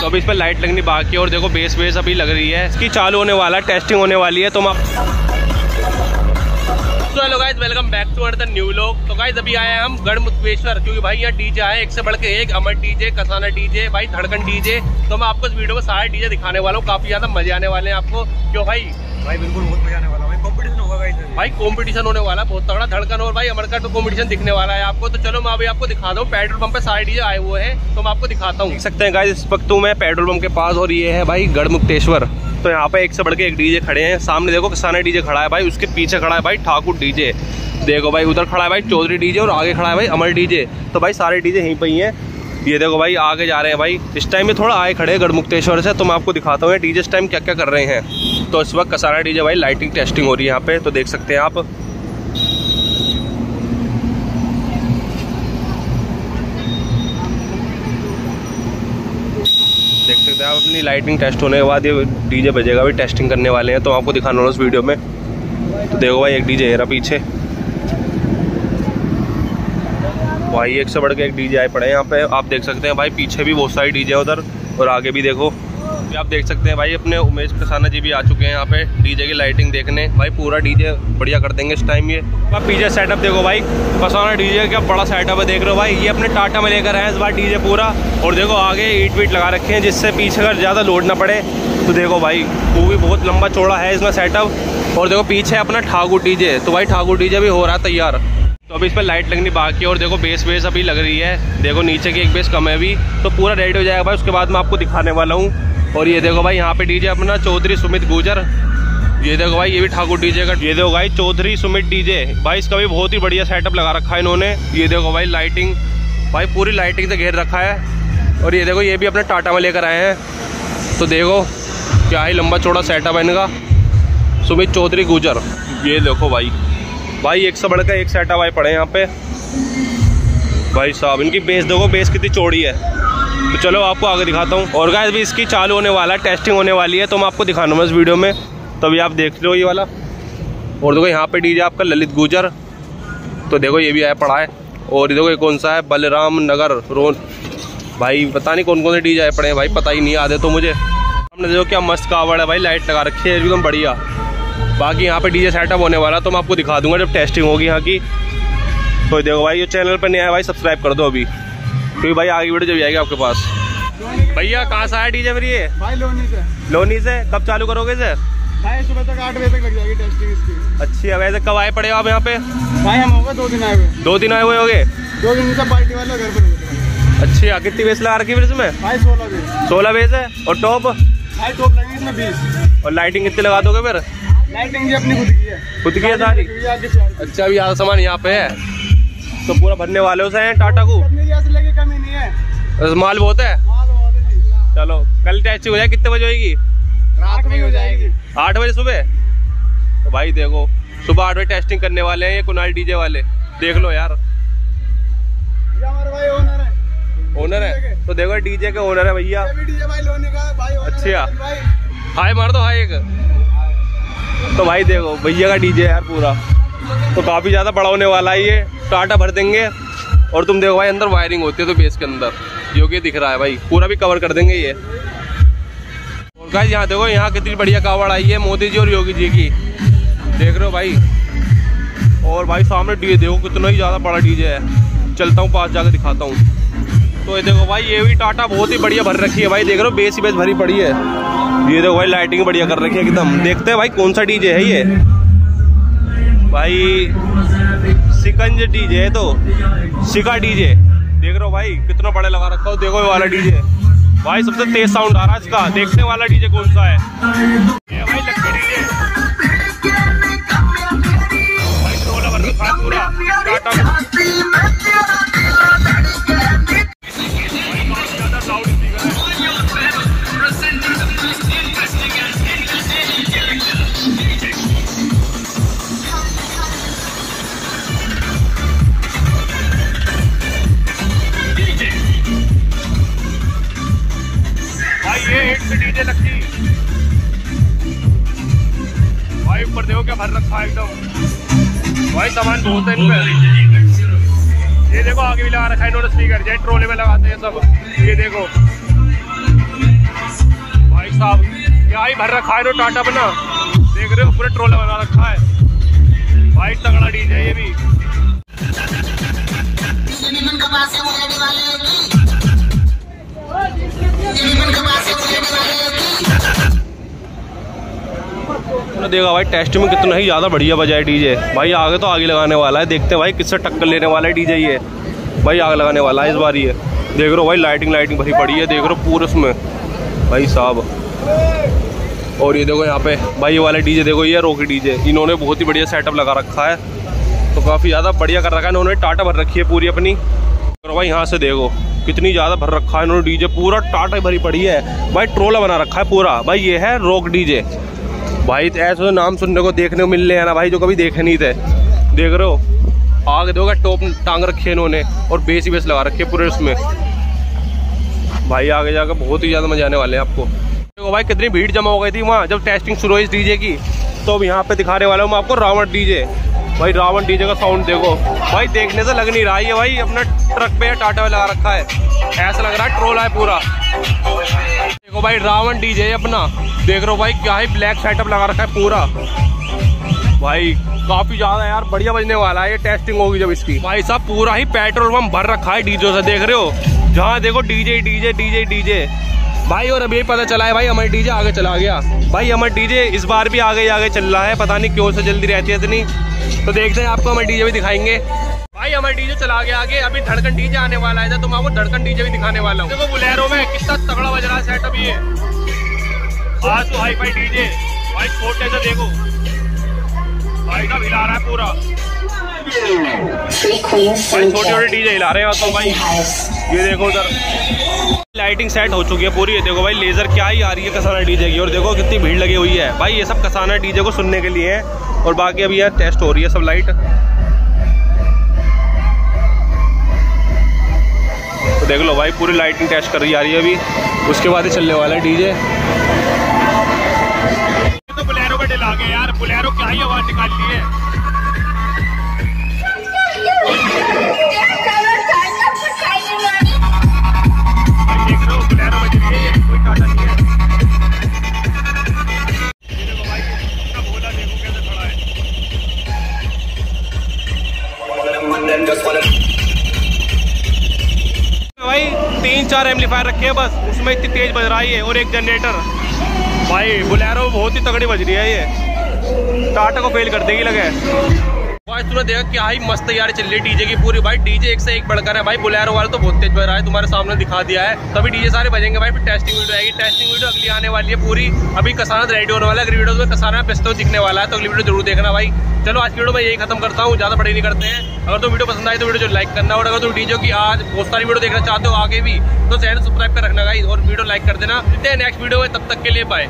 तो अभी इस पर लाइट लगनी बाकी है और देखो बेस बेस अभी लग रही है। इसकी चालू होने वाला टेस्टिंग होने वाली है तो तो hello guys welcome back to another new लोग तो गाइस अभी आए हैं हम गढ़ मुक्तेश्वर क्योंकि भाई यहाँ डीजे आए, एक से बढ़ के एक, अमर डीजे कसाना डीजे भाई धड़कन डीजे तो मैं आपको इस वीडियो में सारे डीजे दिखाने वाला हूँ, काफ़ी ज़्यादा मज़े आने वाले हैं आपको। क्यों भाई? भाई, बिल्कुल बहुत मज़ा आने वाला भाई कंपटीशन होने वाला है, बहुत तगड़ा धड़कन और भाई अमर का तो कंपटीशन दिखने वाला है आपको। तो चलो, मैं अभी आपको दिखाता हूँ पेट्रोल पंप पे सारे डीजे आए हुए हैं तो मैं आपको दिखाता हूँ। देख सकते हैं गाइस इस वक्त मैं पेट्रोल पंप के पास और ये है भाई गढ़ मुक्तेश्वर तो यहाँ पे एक से बढ़ के एक डीजे खड़े हैं। सामने देखो, किसाना डीजे खड़ा है भाई, उसके पीछे खड़ा है भाई, ठाकुर डीजे देखो भाई, उधर खड़ा है भाई, चौधरी डीजे और आगे खड़ा है भाई, अमर डीजे तो भाई, सारे डीजे यहीं पे ही हैं। ये देखो भाई, आगे जा रहे हैं भाई। इस टाइम में थोड़ा आए खड़े गढ़मुक्तेश्वर से तो मैं आपको दिखाता हूँ डीजे इस टाइम क्या क्या कर रहे हैं। तो इस वक्त कसारा डीजे भाई लाइटिंग टेस्टिंग हो रही है यहाँ पे तो देख सकते हैं आप। देख सकते हैं आप, अपनी लाइटिंग टेस्ट होने के बाद ये डीजे बजेगा भी टेस्टिंग करने वाले हैं तो आपको दिखाना होगा उस वीडियो में। तो देखो भाई, एक डीजे है पीछे। भाई, एक से बढ़ के एक डीजे आए पड़े हैं यहाँ पे। आप देख सकते हैं भाई, पीछे भी बहुत सारी डीजे उधर, और आगे भी देखो। ये आप देख सकते हैं भाई, अपने उमेश कसाना जी भी आ चुके हैं यहाँ पे डीजे की लाइटिंग देखने। भाई, पूरा डीजे बढ़िया कर देंगे इस टाइम ये। आप पीछे सेटअप देखो भाई कसाना डीजे का बड़ा सेटअप है, देख रहे हो भाई, ये अपने टाटा में लेकर आए इस बार डीजे पूरा। और देखो, आगे ईट वीट लगा रखे हैं, जिससे पीछे अगर ज़्यादा लोड ना पड़े। तो देखो भाई, वो भी बहुत लंबा चौड़ा है इसमें सेटअप और देखो, पीछे अपना ठाकुर डीजे तो भाई, ठाकुर डीजे भी हो रहा है तैयार। तो अभी इस पर लाइट लगनी बाकी है, और देखो बेस बेस अभी लग रही है। देखो, नीचे की एक बेस कम है अभी। तो पूरा रेडी हो जाएगा भाई, उसके बाद मैं आपको दिखाने वाला हूँ। और ये देखो भाई, यहाँ पे डीजे अपना, चौधरी सुमित गुजर। ये देखो भाई, ये भी ठाकुर डीजे का ये देखो भाई, चौधरी सुमित डीजे। भाई, इसका भी बहुत ही बढ़िया सेटअप लगा रखा है इन्होंने। ये देखो भाई लाइटिंग भाई, पूरी लाइटिंग से घेर रखा है। और ये देखो, ये भी अपने टाटा में लेकर आए हैं। तो देखो, क्या ही लंबा चौड़ा सेटअप है इनका। सुमित चौधरी गुजर। ये देखो भाई। भाई, एक से बढ़कर एक सेटअप आए पड़े यहाँ पे। भाई साहब, इनकी बेस देखो बेस कितनी चौड़ी है। तो चलो आपको आगे दिखाता हूँ। और गाइस भी इसकी चालू होने वाला है टेस्टिंग होने वाली है तो मैं आपको दिखाऊँगा इस वीडियो में। तो आप देख लो ये वाला। और देखो, यहाँ पे डीजे आपका ललित गुजर। तो देखो, ये भी आया पड़ा है। और देखो, ये कौन सा है? बलराम नगर रोन भाई, पता नहीं कौन कौन से डीजे आए पड़े हैं। भाई, पता ही नहीं आते तो मुझे। हमने देखो, क्या मस्त कावड़ है भाई लाइट लगा रखी है, एकदम बढ़िया। बाकी यहाँ पे डीजे सेटअप होने वाला तो मैं आपको दिखा दूँगा जब टेस्टिंग होगी यहाँ की। तो देखो भाई, ये चैनल पर नहीं आया भाई सब्सक्राइब कर दो अभी। क्योंकि भाई आगे वीडियो जब आएगी आपके पास। भैया कहाँ से आया डीजे मेरी भाई लोनी से। लोनी से? कब चालू करोगे सर भाई सुबह तक आठ बजे तक लग जाएगी टेस्टिंग इसकी। अच्छी है वैसे कब आए पड़े हो आप यहाँ पे? भाई हम हो गए दो दिन आए हुए। दो दिन आए हुए होगे? दो दिन से पार्टी वाले घर पर। अच्छी कितनी बेस लगा रखी फिर इसमें? भाई सोलह दिन सोलह बेस है और टॉप? भाई टॉप लगेगी इसमें बीस। और लाइटिंग कितनी लगा दोगे फिर? लाइटिंग भी अपनी खुद की है। खुद की है सारी? अच्छा अभी यहाँ सामान यहाँ पे है। तो पूरा भरने वाले हो हैं टाटा को? माल बहुत है। है चलो कल टेस्टिंग हो जाए कितने बजे होगी रात में हो जाएगी। आठ बजे सुबह? तो भाई देखो सुबह आठ बजे टेस्टिंग करने वाले हैं ये कुनाल डीजे वाले। देख लो यार। भाई ओनर है। ओनर है? तो देखो डीजे के ओनर है भैया। अच्छा। हाय मार दो हाय एक। तो भाई देखो भैया का डीजे यार पूरा। तो काफ़ी ज़्यादा बड़ा होने वाला है ये। टाटा भर देंगे। और तुम देखो भाई अंदर वायरिंग होती है तो बेस के अंदर। जो कि दिख रहा है भाई। पूरा भी कवर कर देंगे ये। और गाइस यहाँ देखो, यहाँ कितनी बढ़िया कावड़ आई है मोदी जी और योगी जी की। देख रहे हो भाई। और भाई, सामने डीजे देखो कितना ही ज़्यादा बड़ा डीजे है। चलता हूँ, पास जाकर दिखाता हूँ। तो ये देखो भाई, ये भी टाटा बहुत ही बढ़िया भर रखी है भाई। देख रहे हो बेस ही बेस भरी पड़ी है। ये देखो भाई लाइटिंग बढ़िया कर रखी है एकदम। देखते हैं भाई, कौन सा डीजे है ये? भाई, सिकंज डीजे है तो। सिका डीजे देख रहे हो भाई, कितना बड़े लगा रखा हो। देखो वाला डीजे भाई, सबसे तेज साउंड आ रहा है इसका। देखने वाला डीजे कौन सा है? भाई से लक्की भाई, ऊपर देखो क्या भर रखा है एकदम। भाई, सामान बहुत है इन पे ये देखो, आगे भी लगा रखा है इन्होंने स्पीकर जेट ट्रोले में लगाते हैं सब। ये देखो। भाई साहब, क्या ही भर रखा है नो टाटा बना देख रहे हो, पूरे ट्रोला बना रखा है। भाई, तगड़ा डीजे ये भी। तो देखा भाई टेस्ट में कितना ही ज़्यादा बढ़िया बजाए डीजे भाई, आगे तो आगे लगाने वाला है। देखते हैं भाई, किससे टक्कर लेने वाला है डीजे ये। भाई, आग लगाने वाला है इस बार ये। देख रहे हो भाई लाइटिंग लाइटिंग भरी पड़ी है। देख रहे हो पूरे उसमें भाई साहब। और ये देखो यहाँ पे, भाई ये वाला डीजे देखो ये रोकी डीजे इन्होंने बहुत ही बढ़िया सेटअप लगा रखा है। तो काफ़ी ज़्यादा बढ़िया कर रखा है। इन्होंने टाटा भर रखी है पूरी अपनी। और भाई, यहाँ से देखो, कितनी ज़्यादा भर रखा है इन्होंने डीजे पूरा टाटा भरी पड़ी है। भाई, ट्रोला बना रखा है पूरा। भाई, ये है रोक डीजे भाई तो ऐसे तो नाम सुनने को देखने को मिल रहे हैं ना भाई, जो कभी देखे नहीं थे। देख रहे हो? आगे देखो टॉप टांग रखी इन्होंने और बेस ही बेस लगा रखे पूरे उसमें। भाई, आगे जाकर बहुत ही ज़्यादा मज़ा आने वाले हैं आपको। देखो भाई, कितनी भीड़ जमा हो गई थी वहाँ, जब टेस्टिंग शुरू हुई डीजे की तो अब यहाँ पे दिखाने वाला हूँ मैं आपको, रावण डीजे भाई, रावण डीजे का साउंड देखो। भाई, देखने से लग नहीं रहा है भाई अपना ट्रक पे टाटा पे लगा रखा है। ऐसा लग रहा है ट्रोल है पूरा। देखो भाई, रावण डीजे अपना। देख रहे हो भाई, क्या ही ब्लैक सेटअप लगा रखा है पूरा। भाई, काफ़ी ज़्यादा यार, बढ़िया बजने वाला है, ये टेस्टिंग होगी जब इसकी। भाई साहब, पूरा ही पेट्रोल पंप भर रखा है डीजे से, देख रहे हो? जहाँ देखो डीजे डीजे डीजे डीजे भाई, और अभी पता चला है, भाई हमारे डीजे आगे चला गया। भाई हमारे डीजे इस बार भी आगे आगे चल रहा है, पता नहीं क्यों से जल्दी रहती है इतनी। तो देखते हैं, आपको हमारे डीजे भी दिखाएँगे। भाई हमारे डीजे चला गया आगे। अभी धड़कन डीजे आने वाला है तो मैं आपको धड़कन डीजे भी दिखाने वाला हूँ। देखो बुलेरो में कितना तगड़ा बज रहा है सेटअप ये। आज तो हाई फाई डीजे। भाई छोटे से देखो। भाई का हिला रहा है पूरा। भाई छोटे छोटे डीजे हिला रहे हैं तो भाई। ये देखो उधर। लाइटिंग सेट हो चुकी है पूरी ये देखो भाई लेजर क्या ही आ रही है कसाना डीजे की। और देखो कितनी भीड़ लगी हुई है। भाई ये सब कसाना डीजे को सुनने के लिए है। और बाकी अभी यार टेस्ट हो रही है सब लाइट देख लो भाई पूरी लाइटिंग टेस्ट कर रही आ रही है अभी। उसके बाद ही चलने वाला है डीजे तो बुलेरो पे डिला गए यार बुलेरो क्या ही आवाज़ निकालती है? भाई देख रहे हो बुलेरो बज चार एम्पलीफायर रखे हैं बस। उसमें इतनी तेज बज रहा है और एक जनरेटर भाई बुलेरो बहुत ही तगड़ी बज रही है ये। टाटा को फेल कर देगी, लगे। भाई, तूने देखा क्या ही मस्त तैयारी चल रही डीजे की पूरी। भाई, डीजे एक से एक बढ़कर है। भाई, बुलेरो वाले तो बहुत तेज बज रहा है। तुम्हारे सामने दिखा दिया है। तभी डीजे सारे बजेंगे। भाई, फिर टेस्टिंग वीडियो आएगी। टेस्टिंग वीडियो अगली आने वाली है पूरी। अभी कसाना रेडी होने वाला है। अगली वीडियो में कसाना पिस्तौल दिखने वाला है। तो अगली वीडियो ज़रूर देखना भाई। चलो, आज की वीडियो में यही खत्म करता हूँ। ज़्यादा बड़ी नहीं करते हैं। अगर तो वीडियो पसंद आए तो वीडियो लाइक करना। और अगर तुम डीजे की आज बहुत सारी वीडियो देखना चाहते हो आगे भी तो चैनल सब्सक्राइब कर रखना गाइस और वीडियो लाइक कर देना। नेक्स्ट वीडियो में। तब तक के लिए बाय